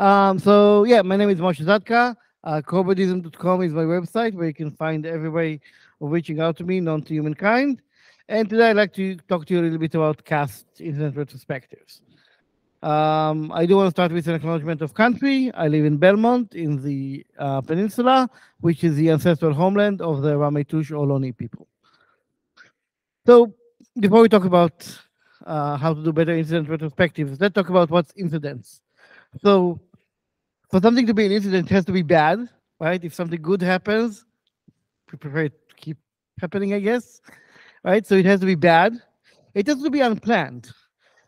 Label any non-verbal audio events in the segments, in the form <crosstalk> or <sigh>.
Um, so yeah, my name is Moshe Zadka. Uh, Cobordism.com is my website where you can find every way of reaching out to me, known to humankind. And today I'd like to talk to you a little bit about CAST incident retrospectives. Um, I do want to start with an acknowledgement of country. I live in Belmont in the uh, peninsula, which is the ancestral homeland of the Ramaytush Ohlone people. So before we talk about uh, how to do better incident retrospectives, let's talk about what's incidents. So for something to be an incident, has to be bad, right? If something good happens, we prefer it to keep happening, I guess, right? So it has to be bad. It has to be unplanned,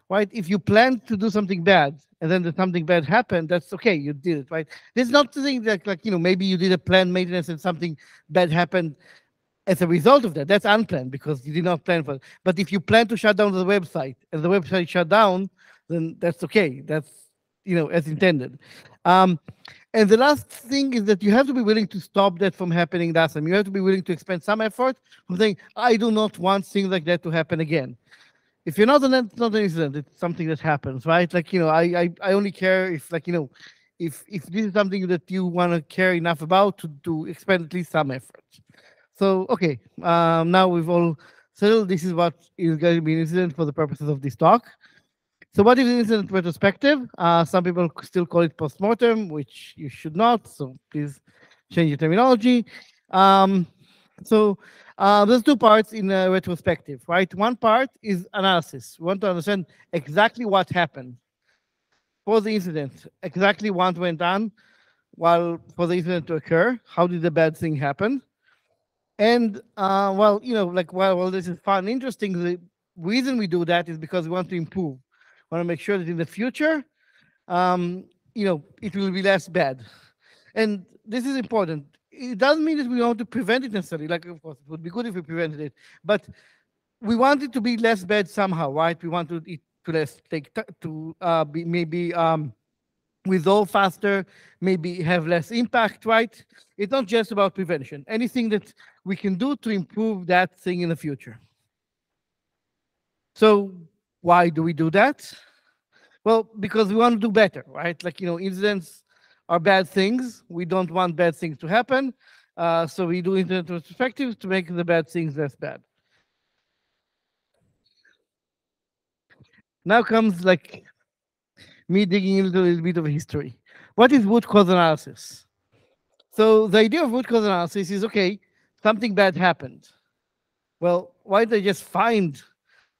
right? If you plan to do something bad and then something bad happened, that's okay, you did it, right? There's not something that, like, you know, maybe you did a planned maintenance and something bad happened as a result of that. That's unplanned because you did not plan for it. But if you plan to shut down the website and the website shut down, then that's okay. That's you know, as intended. Um, and the last thing is that you have to be willing to stop that from happening last time. You have to be willing to expend some effort from saying, I do not want things like that to happen again. If you're not, it's not an incident. It's something that happens, right? Like, you know, I, I, I only care if, like, you know, if if this is something that you want to care enough about to, to expend at least some effort. So, okay, um, now we've all settled. This is what is going to be an incident for the purposes of this talk. So what is incident retrospective? Uh, some people still call it postmortem, which you should not. So please change your terminology. Um, so uh, there's two parts in a retrospective, right? One part is analysis. We want to understand exactly what happened for the incident, exactly what went on while for the incident to occur. How did the bad thing happen? And uh, well, you know, like while, while this is fun, and interesting, the reason we do that is because we want to improve want to make sure that in the future, um, you know, it will be less bad. And this is important. It doesn't mean that we want to prevent it necessarily. Like, of course, it would be good if we prevented it, but we want it to be less bad somehow, right? We want to it to less take to uh, be maybe um, resolve faster, maybe have less impact, right? It's not just about prevention. Anything that we can do to improve that thing in the future. So why do we do that? Well, because we want to do better, right? Like, you know, incidents are bad things. We don't want bad things to happen. Uh, so we do incident retrospectives to make the bad things less bad. Now comes like me digging into a little bit of history. What is root cause analysis? So the idea of root cause analysis is okay, something bad happened. Well, why don't I just find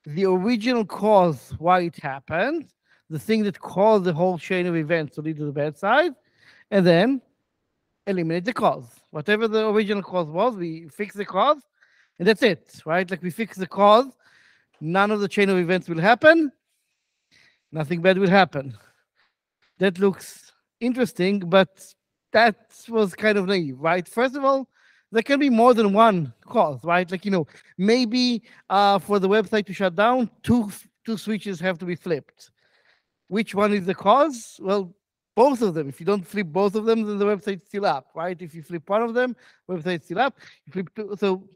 the original cause why it happened, the thing that caused the whole chain of events to lead to the bad side, and then eliminate the cause. Whatever the original cause was, we fix the cause, and that's it, right? Like we fix the cause, none of the chain of events will happen, nothing bad will happen. That looks interesting, but that was kind of naive, right? First of all, there can be more than one cause, right? Like, you know, maybe uh, for the website to shut down, two, two switches have to be flipped. Which one is the cause? Well, both of them. If you don't flip both of them, then the website's still up, right? If you flip one of them, website's still up. You flip two, so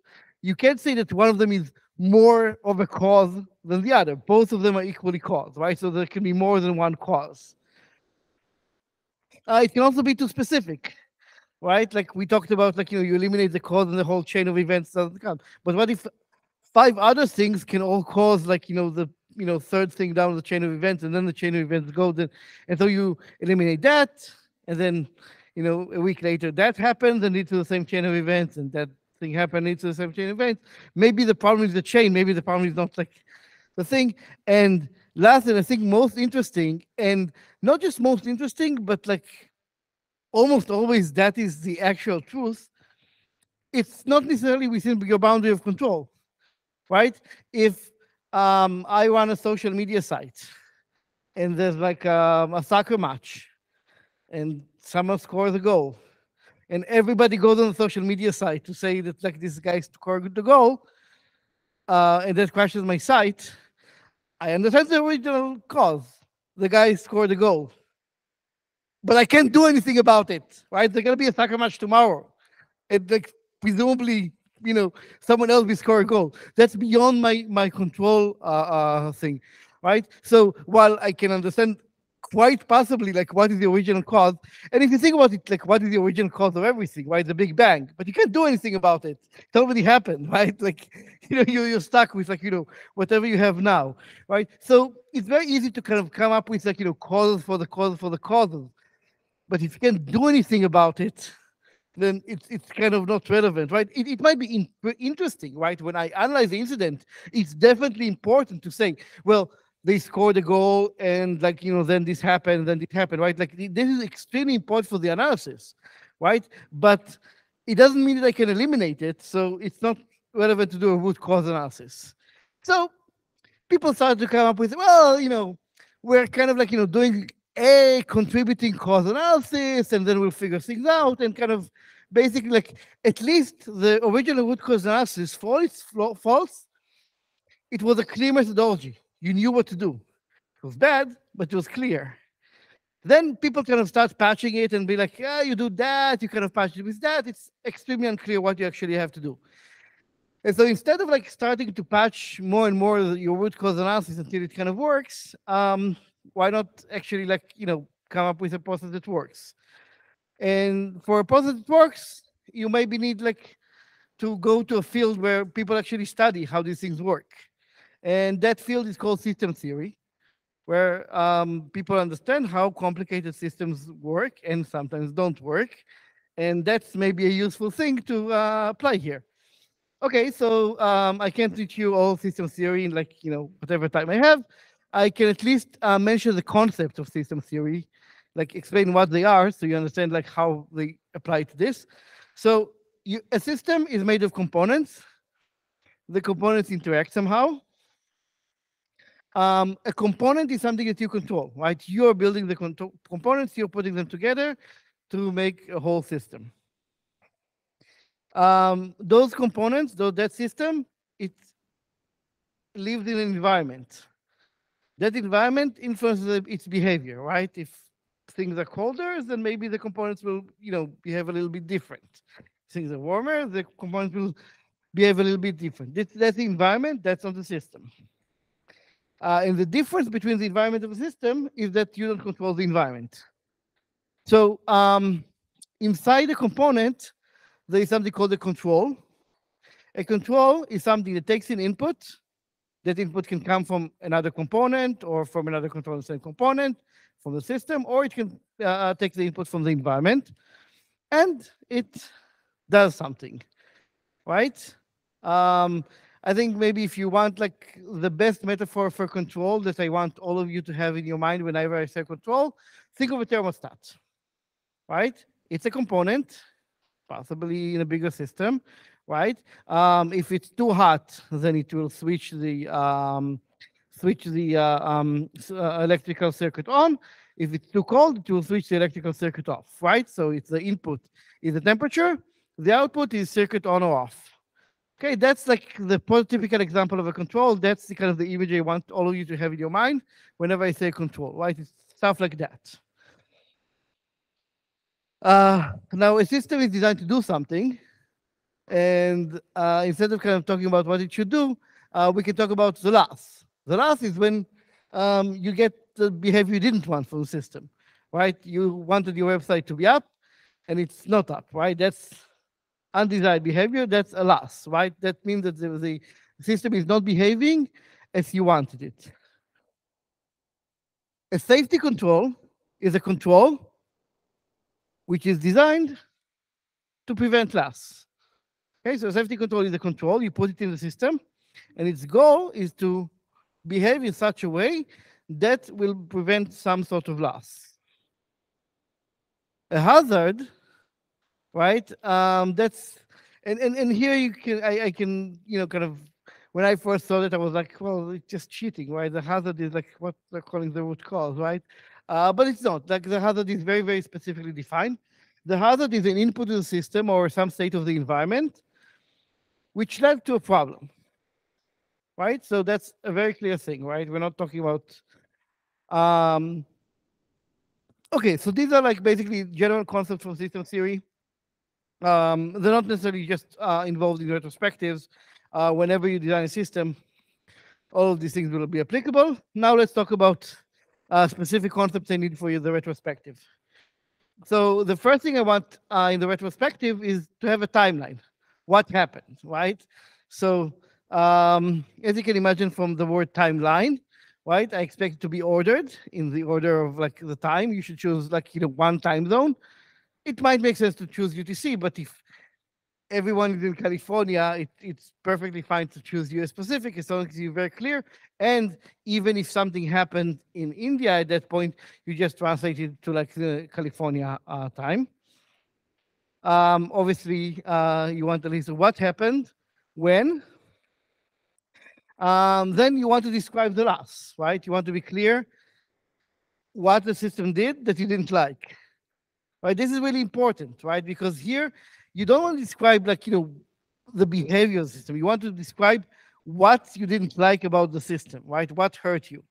you can't say that one of them is more of a cause than the other. Both of them are equally caused, right? So there can be more than one cause. Uh, it can also be too specific right? Like we talked about, like you know, you eliminate the cause and the whole chain of events doesn't count. But what if five other things can all cause, like you know, the you know third thing down the chain of events, and then the chain of events goes, and, and so you eliminate that, and then you know a week later that happens and leads to the same chain of events, and that thing happens leads to the same chain of events. Maybe the problem is the chain. Maybe the problem is not like the thing. And last, and I think most interesting, and not just most interesting, but like almost always that is the actual truth, it's not necessarily within your boundary of control, right? If um, I run a social media site and there's like um, a soccer match and someone scores a goal and everybody goes on the social media site to say that like this guy scored the goal uh, and that crashes my site, I understand the original cause. The guy scored the goal but I can't do anything about it, right? There's gonna be a soccer match tomorrow, and like presumably, you know, someone else will score a goal. That's beyond my my control uh, uh, thing, right? So while I can understand quite possibly like what is the original cause and if you think about it like what is the original cause of everything right? The big bang. But you can't do anything about it. It already happened <laughs> right? Like you know you're, you're stuck with like you know whatever you have now right? So it's very easy to kind of come up with like you know causes for the causes for the causes but if you can't do anything about it then it's it's kind of not relevant, right? It, it might be in, interesting, right? When I analyze the incident, it's definitely important to say, well, they scored a goal and like you know then this happened then it happened right like this is extremely important for the analysis right but it doesn't mean that i can eliminate it so it's not relevant to do a root cause analysis so people started to come up with well you know we're kind of like you know doing a contributing cause analysis and then we'll figure things out and kind of basically like at least the original root cause analysis for its it was a clear methodology you knew what to do. It was bad, but it was clear. Then people kind of start patching it and be like, yeah, you do that, you kind of patch it with that. It's extremely unclear what you actually have to do. And so instead of like starting to patch more and more your root cause analysis until it kind of works, um, why not actually like, you know, come up with a process that works? And for a process that works, you maybe need like to go to a field where people actually study how these things work. And that field is called system theory, where um, people understand how complicated systems work and sometimes don't work. And that's maybe a useful thing to uh, apply here. Okay, so um, I can't teach you all system theory in like, you know, whatever time I have. I can at least uh, mention the concept of system theory, like explain what they are so you understand like how they apply to this. So you, a system is made of components. The components interact somehow. Um, a component is something that you control, right? You're building the components, you're putting them together to make a whole system. Um, those components, though that system, it lives in an environment. That environment influences its behavior, right? If things are colder, then maybe the components will, you know, behave a little bit different. If things are warmer, the components will behave a little bit different. That's, the environment, that's not the system. Uh, and the difference between the environment of the system is that you don't control the environment. So um, inside the component, there is something called a control. A control is something that takes in input. That input can come from another component or from another control same component from the system, or it can uh, take the input from the environment. And it does something, right? Um, I think maybe if you want like the best metaphor for control that I want all of you to have in your mind whenever I say control, think of a thermostat, right? It's a component, possibly in a bigger system, right? Um, if it's too hot, then it will switch the um, switch the uh, um, uh, electrical circuit on. If it's too cold, it will switch the electrical circuit off, right? So it's the input is the temperature, the output is circuit on or off. Okay, that's like the prototypical example of a control. That's the kind of the image I want all of you to have in your mind whenever I say control, right? It's stuff like that. Uh, now, a system is designed to do something. And uh, instead of kind of talking about what it should do, uh, we can talk about the loss. The loss is when um, you get the behavior you didn't want from the system, right? You wanted your website to be up, and it's not up, right? That's undesired behavior, that's a loss, right? That means that the, the system is not behaving as you wanted it. A safety control is a control which is designed to prevent loss. Okay, so safety control is a control, you put it in the system, and its goal is to behave in such a way that will prevent some sort of loss. A hazard right? Um, that's and, and and here you can I, I can you know kind of when I first saw it, I was like, well, it's just cheating, right? The hazard is like what they're calling the root cause, right? Uh, but it's not. Like the hazard is very, very specifically defined. The hazard is an input to the system or some state of the environment, which led to a problem, right? So that's a very clear thing, right? We're not talking about. Um, okay, so these are like basically general concepts from system theory. Um, they're not necessarily just uh, involved in retrospectives. Uh, whenever you design a system, all of these things will be applicable. Now let's talk about uh, specific concepts I need for you the retrospective. So the first thing I want uh, in the retrospective is to have a timeline. What happened, right? So um, as you can imagine from the word timeline, right? I expect to be ordered in the order of like the time. You should choose like you know one time zone. It might make sense to choose UTC, but if everyone is in California, it, it's perfectly fine to choose US Pacific as long as you're very clear. And even if something happened in India at that point, you just translate it to like the California uh, time. Um, obviously, uh, you want to list of what happened, when. Um, then you want to describe the loss, right? You want to be clear what the system did that you didn't like. Right? This is really important, right? Because here you don't want to describe like, you know, the behavior of the system. You want to describe what you didn't like about the system, right? What hurt you,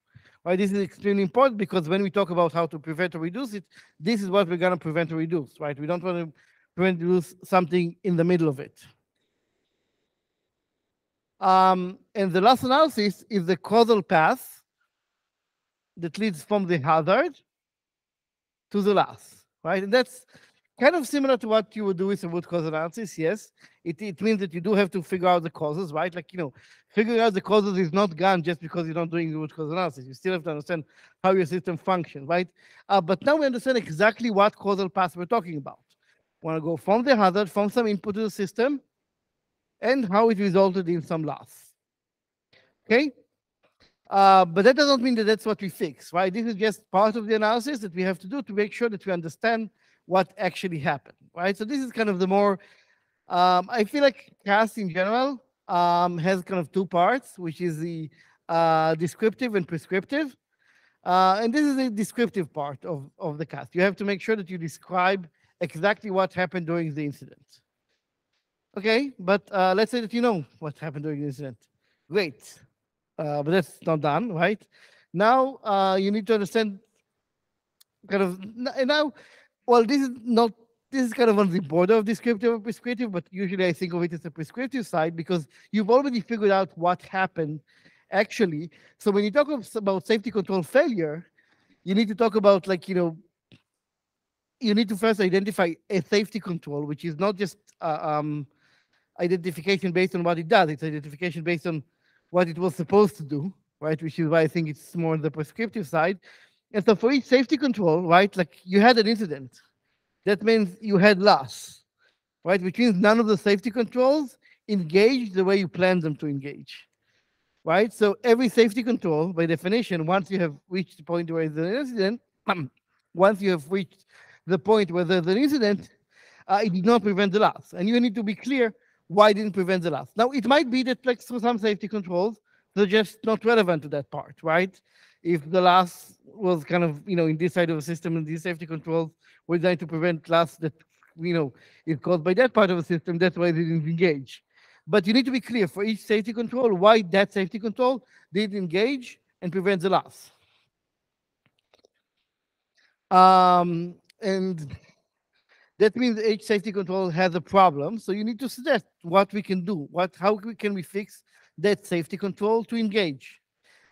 right? This is extremely important because when we talk about how to prevent or reduce it, this is what we're going to prevent or reduce, right? We don't want to or reduce something in the middle of it. Um, and the last analysis is the causal path that leads from the hazard to the last, right? And that's kind of similar to what you would do with a root cause analysis. Yes, it, it means that you do have to figure out the causes, right? Like, you know, figuring out the causes is not gone just because you're not doing the root cause analysis. You still have to understand how your system functions, right? Uh, but now we understand exactly what causal path we're talking about. Want to go from the hazard, from some input to the system, and how it resulted in some loss. Okay? Uh, but that doesn't mean that that's what we fix, right? This is just part of the analysis that we have to do to make sure that we understand what actually happened, right? So this is kind of the more, um, I feel like cast in general um, has kind of two parts, which is the uh, descriptive and prescriptive. Uh, and this is the descriptive part of, of the cast. You have to make sure that you describe exactly what happened during the incident. Okay, but uh, let's say that you know what happened during the incident. Great, uh, but that's not done, right? Now uh, you need to understand kind of, now well, this is not this is kind of on the border of descriptive or prescriptive, but usually I think of it as a prescriptive side because you've already figured out what happened actually. So when you talk about safety control failure, you need to talk about like, you know, you need to first identify a safety control, which is not just uh, um, identification based on what it does, it's identification based on what it was supposed to do, right? Which is why I think it's more on the prescriptive side. And so for each safety control, right, like you had an incident, that means you had loss, right? Which means none of the safety controls engage the way you planned them to engage, right? So every safety control, by definition, once you have reached the point where there's an incident, <clears throat> once you have reached the point where there's an incident, uh, it did not prevent the loss. And you need to be clear why it didn't prevent the loss. Now, it might be that like some safety controls, they're just not relevant to that part, right? if the loss was kind of, you know, in this side of the system and these safety controls were designed to prevent loss that, you know, is caused by that part of the system, that's why they didn't engage. But you need to be clear for each safety control why that safety control did engage and prevent the loss. Um, and that means each safety control has a problem. So you need to suggest what we can do. What, how can we fix that safety control to engage?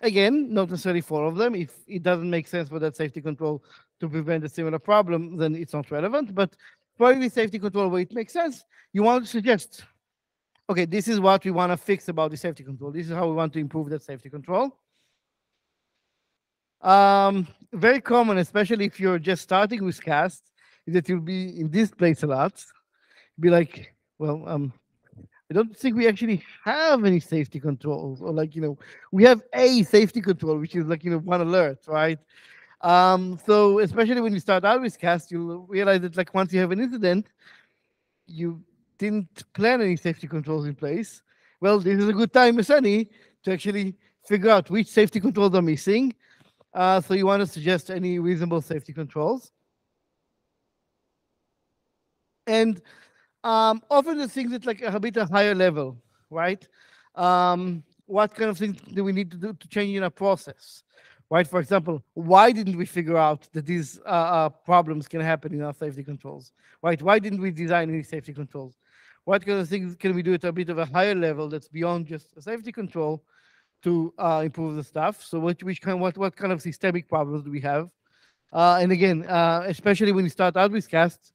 Again, not necessarily four of them. If it doesn't make sense for that safety control to prevent a similar problem, then it's not relevant. But for every safety control where it makes sense, you want to suggest, okay, this is what we want to fix about the safety control. This is how we want to improve that safety control. Um, very common, especially if you're just starting with cast, is that you'll be in this place a lot. Be like, well, um, I don't think we actually have any safety controls, or like you know, we have a safety control, which is like you know one alert, right? Um, so especially when you start out with cast, you'll realize that like once you have an incident, you didn't plan any safety controls in place. Well, this is a good time, as any, to actually figure out which safety controls are missing. Uh, so you want to suggest any reasonable safety controls. And um, often the things at like a bit a higher level, right? Um, what kind of things do we need to do to change in our process, right? For example, why didn't we figure out that these uh, uh, problems can happen in our safety controls, right? Why didn't we design any safety controls? What kind of things can we do at a bit of a higher level that's beyond just a safety control to uh, improve the stuff. So what which kind what what kind of systemic problems do we have? Uh, and again, uh, especially when you start out with casts,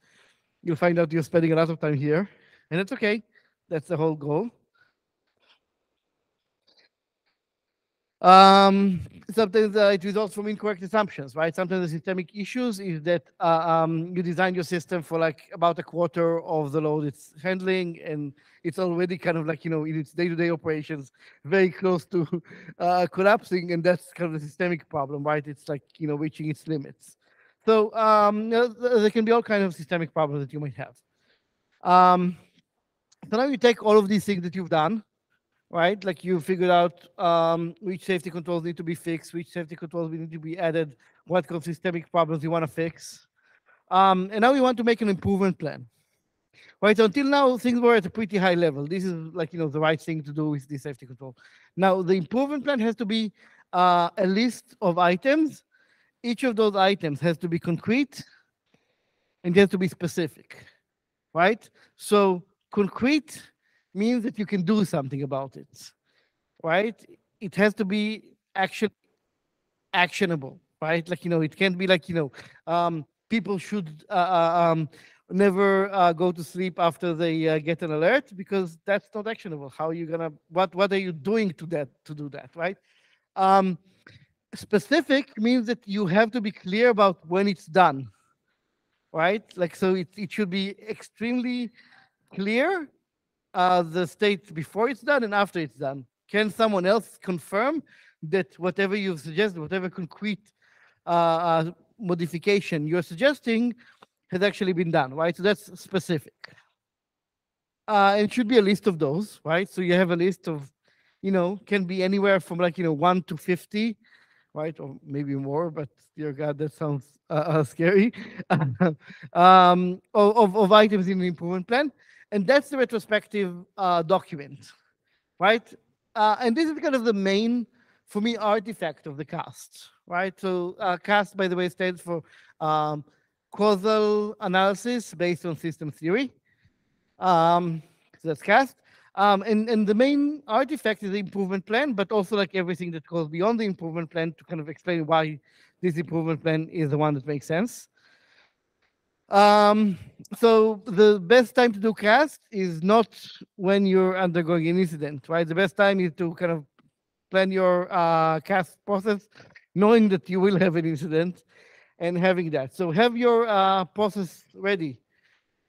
you'll find out you're spending a lot of time here, and it's okay. That's the whole goal. Um, sometimes uh, it results from incorrect assumptions, right? Sometimes the systemic issues is that uh, um, you design your system for like about a quarter of the load it's handling, and it's already kind of like you know in its day-to-day operations very close to <laughs> uh, collapsing, and that's kind of the systemic problem, right? It's like you know reaching its limits. So um, there can be all kinds of systemic problems that you might have. Um, so now you take all of these things that you've done, right? Like you figured out um, which safety controls need to be fixed, which safety controls need to be added, what kind of systemic problems you want to fix. Um, and now you want to make an improvement plan, right? So until now, things were at a pretty high level. This is like, you know, the right thing to do with the safety control. Now, the improvement plan has to be uh, a list of items. Each of those items has to be concrete and has to be specific, right? So concrete means that you can do something about it, right? It has to be action actionable, right? Like you know, it can't be like you know, um, people should uh, uh um, never uh, go to sleep after they uh, get an alert because that's not actionable. How are you gonna? What what are you doing to that to do that, right? Um, specific means that you have to be clear about when it's done, right? Like so, it it should be extremely clear uh, the state before it's done and after it's done? Can someone else confirm that whatever you've suggested, whatever concrete uh, uh, modification you're suggesting has actually been done, right? So that's specific. Uh, it should be a list of those, right? So you have a list of, you know, can be anywhere from like, you know, 1 to 50, right? Or maybe more, but dear God, that sounds uh, uh scary. <laughs> um, of, of items in the improvement plan and that's the retrospective uh, document, right? Uh, and this is kind of the main, for me, artifact of the cast, right? So uh, cast, by the way, stands for um, causal analysis based on system theory. Um, so that's cast. Um, and, and the main artifact is the improvement plan, but also like everything that goes beyond the improvement plan to kind of explain why this improvement plan is the one that makes sense. Um, so the best time to do cast is not when you're undergoing an incident, right? The best time is to kind of plan your uh, cast process, knowing that you will have an incident and having that. So have your uh, process ready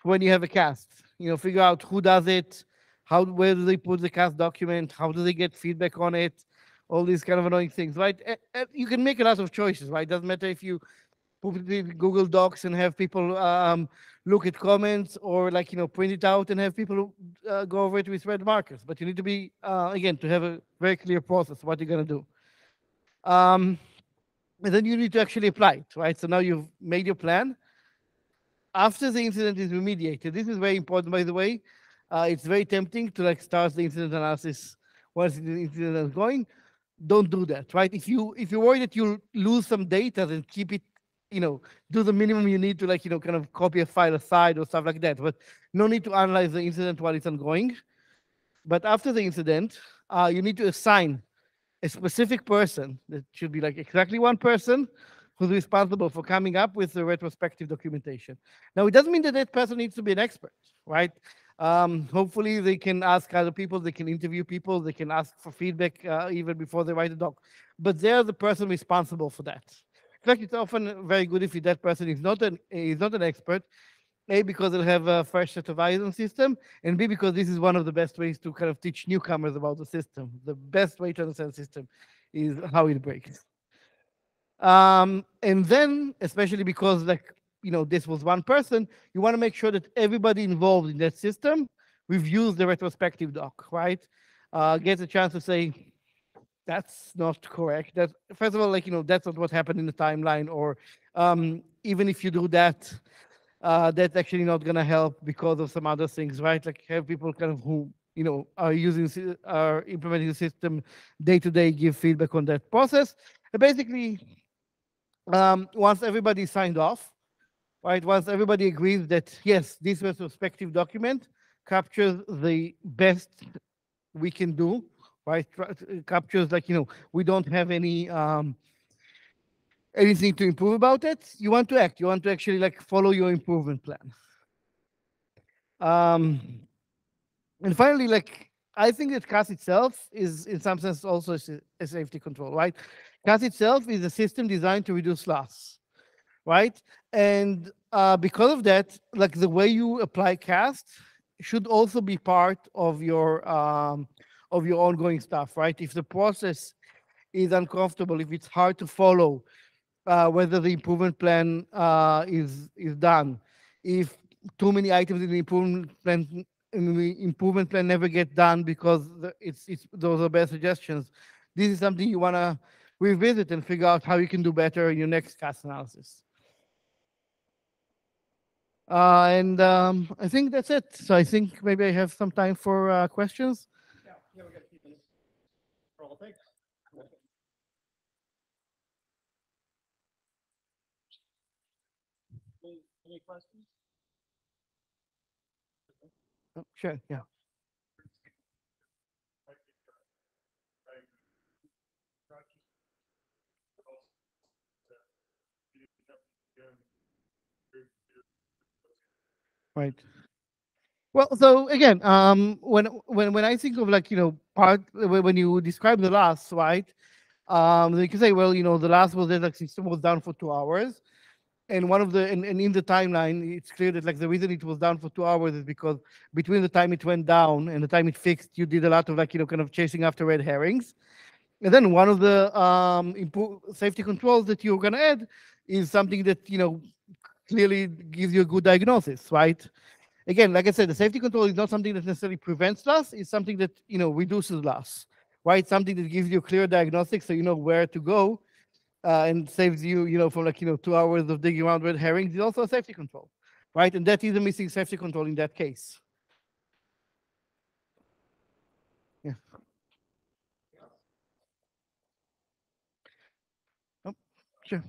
when you have a cast. You know, figure out who does it, how, where do they put the cast document, how do they get feedback on it, all these kind of annoying things, right? You can make a lot of choices, right? Doesn't matter if you put it in Google Docs and have people um, look at comments or like, you know, print it out and have people uh, go over it with red markers. But you need to be, uh, again, to have a very clear process what you're going to do. Um, and then you need to actually apply it, right? So now you've made your plan. After the incident is remediated, this is very important, by the way. Uh, it's very tempting to like start the incident analysis once the incident is going. Don't do that, right? If you if you worry that you'll lose some data, then keep it you know, do the minimum you need to like, you know, kind of copy a file aside or stuff like that. But no need to analyze the incident while it's ongoing. But after the incident, uh, you need to assign a specific person that should be like exactly one person who's responsible for coming up with the retrospective documentation. Now, it doesn't mean that that person needs to be an expert, right? Um, hopefully, they can ask other people, they can interview people, they can ask for feedback uh, even before they write a doc. But they're the person responsible for that. In fact, it's often very good if that person is not an is not an expert. A because they'll have a fresh set of eyes on system, and B because this is one of the best ways to kind of teach newcomers about the system. The best way to understand the system is how it breaks. Um, and then, especially because like you know this was one person, you want to make sure that everybody involved in that system reviews the retrospective doc, right? Uh, gets a chance to say, that's not correct. That first of all, like you know, that's not what happened in the timeline. Or um, even if you do that, uh, that's actually not going to help because of some other things, right? Like have people kind of who you know are using are implementing the system day to day give feedback on that process. And basically, um, once everybody signed off, right? Once everybody agrees that yes, this retrospective document captures the best we can do right? Tra- captures like you know we don't have any um, anything to improve about it. You want to act. You want to actually like follow your improvement plan. Um, and finally, like I think that CAST itself is in some sense also a, a safety control, right? CAST itself is a system designed to reduce loss, right? And uh, because of that, like the way you apply CAST should also be part of your um, of your ongoing stuff, right? If the process is uncomfortable, if it's hard to follow, uh, whether the improvement plan uh, is is done, if too many items in the improvement plan in the improvement plan never get done because it's it's those are bad suggestions. This is something you want to revisit and figure out how you can do better in your next cast analysis. Uh, and um, I think that's it. So I think maybe I have some time for uh, questions. Yeah, yeah, we got a few minutes for all things. Any, any questions? Oh, sure. Yeah. Right. Well, so again, um, when when when I think of like you know part when you describe the last right, um, you can say well you know the last was there like system was down for two hours, and one of the and, and in the timeline it's clear that like the reason it was down for two hours is because between the time it went down and the time it fixed, you did a lot of like you know kind of chasing after red herrings, and then one of the um impo- safety controls that you're gonna add is something that you know clearly gives you a good diagnosis, right? Again, like I said, the safety control is not something that necessarily prevents loss. It's something that you know reduces loss, right? Something that gives you clear diagnostic, so you know where to go, uh, and saves you, you know, from like you know two hours of digging around red herrings. It's also a safety control, right? And that is a missing safety control in that case. Yeah. Oh, sure.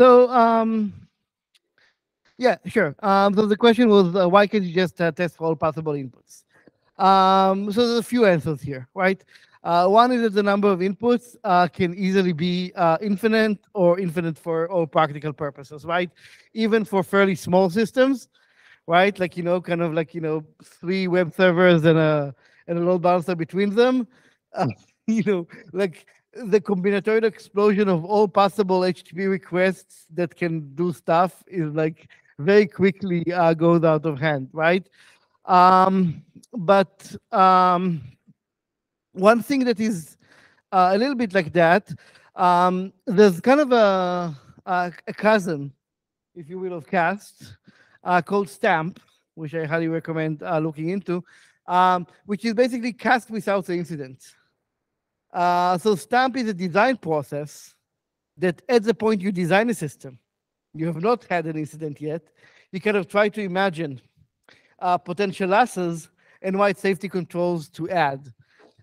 So, um, yeah, sure. Um, so the question was, uh, why can't you just uh, test for all possible inputs? Um, so there's a few answers here, right? Uh, one is that the number of inputs uh, can easily be uh, infinite or infinite for all practical purposes, right? Even for fairly small systems, right? Like you know, kind of like you know, three web servers and a and a load balancer between them. <laughs> You know, like the combinatorial explosion of all possible HTTP requests that can do stuff is like very quickly uh, goes out of hand, right? Um, but um, one thing that is uh, a little bit like that, um, there's kind of a, a, a cousin, if you will, of cast uh, called Stamp, which I highly recommend uh, looking into, um, which is basically cast without the incident. Uh, so Stamp is a design process that at the point you design a system, you have not had an incident yet, you kind of try to imagine uh, potential losses and what safety controls to add.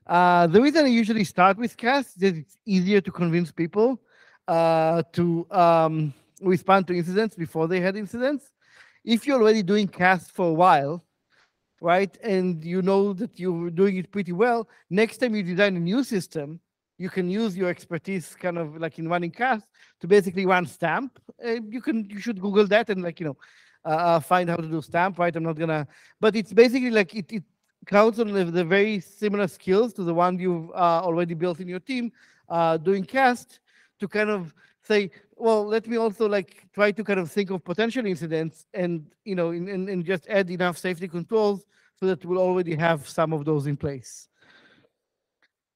Uh, the reason I usually start with CAST is that it's easier to convince people uh, to um, respond to incidents before they had incidents. If you're already doing CAST for a while, right, and you know that you're doing it pretty well, next time you design a new system, you can use your expertise kind of like in running CAST to basically run Stamp. Uh, you can you should Google that and like you know uh, uh, find how to do Stamp, right? I'm not gonna, but it's basically like it, it counts on the, the very similar skills to the one you've uh, already built in your team uh, doing cast to kind of say well let me also like try to kind of think of potential incidents and you know and, just add enough safety controls so that we'll already have some of those in place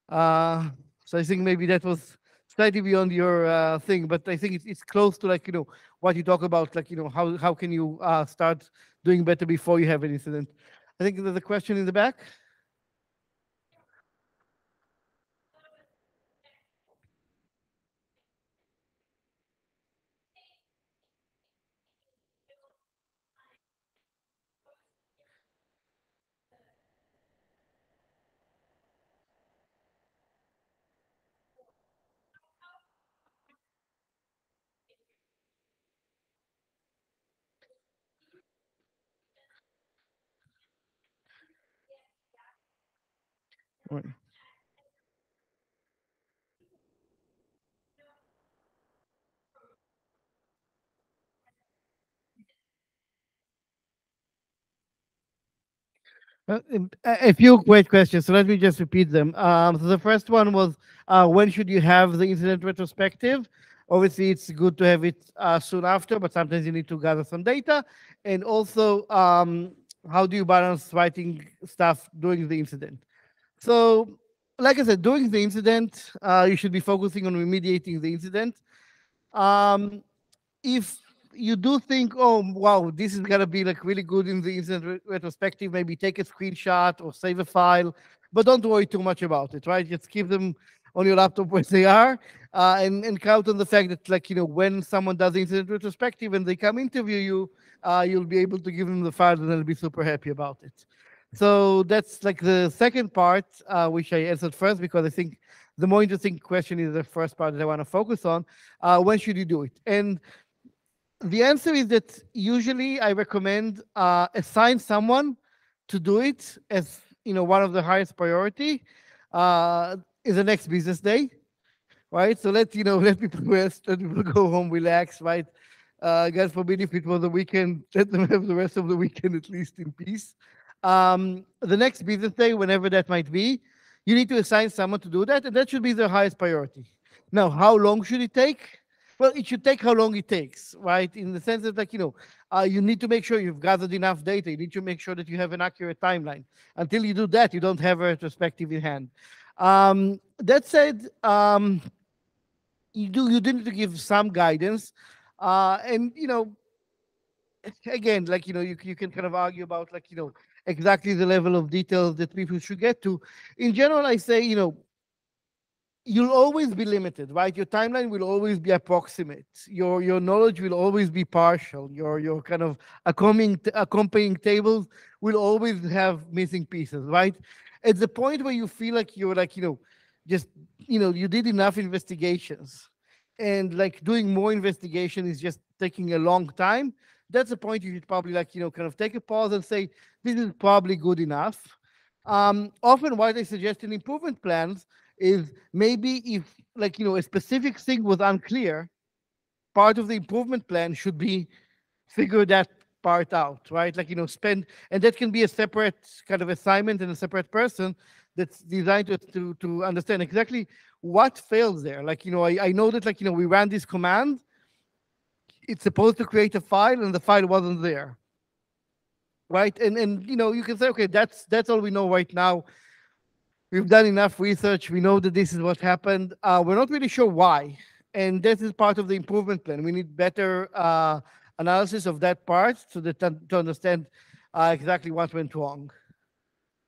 uh, so i think maybe that was slightly beyond your uh, thing but i think it's, it's close to like you know what you talk about like you know how, how can you uh, start doing better before you have an incident I think there's a question in the back. Uh, A few quick questions, so let me just repeat them. Um, so the first one was, uh, when should you have the incident retrospective? Obviously, it's good to have it uh, soon after, but sometimes you need to gather some data. And also, um, how do you balance writing stuff during the incident? So, like I said, during the incident, uh, you should be focusing on remediating the incident. Um, if you do think, oh wow, this is gonna be like really good in the incident re- retrospective, maybe take a screenshot or save a file, but don't worry too much about it, right? Just keep them on your laptop where they are, uh, and and count on the fact that like you know when someone does the incident retrospective and they come interview you, uh, you'll be able to give them the file and they'll be super happy about it. So that's like the second part, uh, which I answered first because I think the more interesting question is the first part that I want to focus on. Uh, when should you do it? And the answer is that usually I recommend uh, assign someone to do it as you know one of the highest priority uh, is the next business day, right? So let you know <laughs> let people rest, let people go home, relax, right? Uh, God forbid if it was a weekend, <laughs> let them have the rest of the weekend at least in peace. Um, the next business day, whenever that might be, you need to assign someone to do that, and that should be the highest priority. Now, how long should it take? Well, it should take how long it takes, right? In the sense that, like, you know, uh, you need to make sure you've gathered enough data. You need to make sure that you have an accurate timeline. Until you do that, you don't have a retrospective in hand. Um, that said, um, you do you do need to give some guidance, uh, and you know, again, like you know, you you can kind of argue about like you know exactly the level of detail that people should get to. In general, I say you know you'll always be limited, right? Your timeline will always be approximate. Your your knowledge will always be partial. Your your kind of accompanying accompanying tables will always have missing pieces, right? At the point where you feel like you're like you know, just you know, you did enough investigations, and like doing more investigation is just taking a long time. That's the point you should probably like you know kind of take a pause and say this is probably good enough. Um, often, what I suggest in improvement plans is maybe if like you know a specific thing was unclear part of the improvement plan should be figure that part out right like you know spend and that can be a separate kind of assignment and a separate person that's designed to to, to understand exactly what fails there like you know I, I know that like you know we ran this command it's supposed to create a file and the file wasn't there right and and you know you can say okay that's that's all we know right now we've done enough research. We know that this is what happened. Uh, we're not really sure why. And this is part of the improvement plan. We need better uh, analysis of that part so that to understand uh, exactly what went wrong.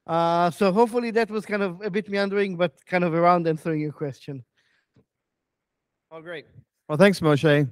Uh, so hopefully that was kind of a bit meandering, but kind of around answering your question. Oh, great. Well, thanks, Moshe.